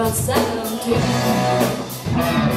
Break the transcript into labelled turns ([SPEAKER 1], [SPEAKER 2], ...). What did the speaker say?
[SPEAKER 1] about seven on two.